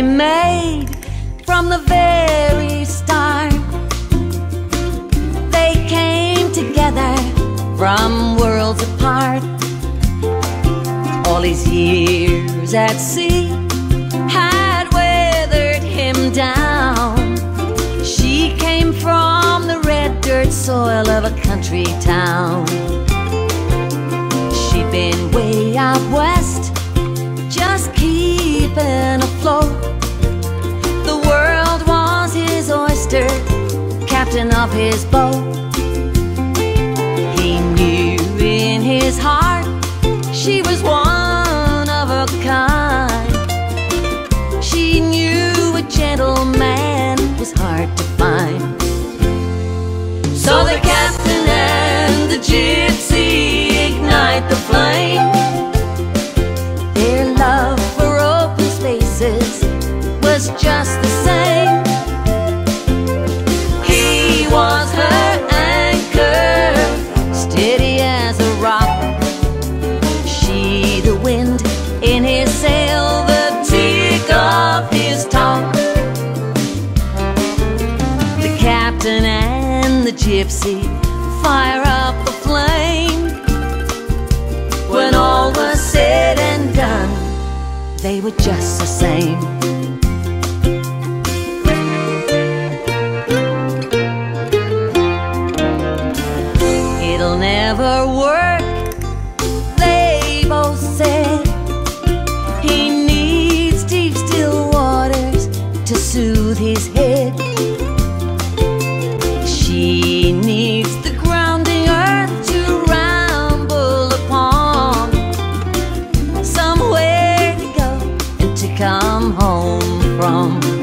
they made from the very start. They came together from worlds apart. All these years at sea had weathered him down. She came from the red dirt soil of a country town. Captain of his boat. He knew in his heart she was one of a kind. She knew a gentleman was hard to find. So the captain and the gypsy ignite the flame. Their love for open spaces was just the gypsy fire up the flame. When all was said and done, they were just the same. Home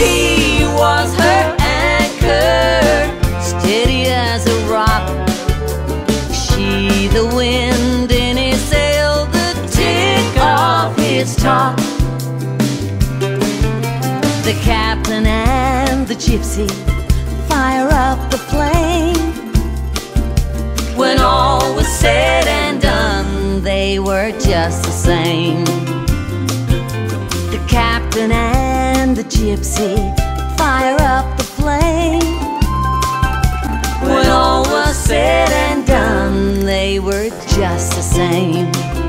He was her anchor, steady as a rock. She the wind in his sail, the tick his. The captain and the gypsy fire up the flame. When all was said and done, they were just the same. The captain and gypsy fire up the flame. When all was said and done, they were just the same.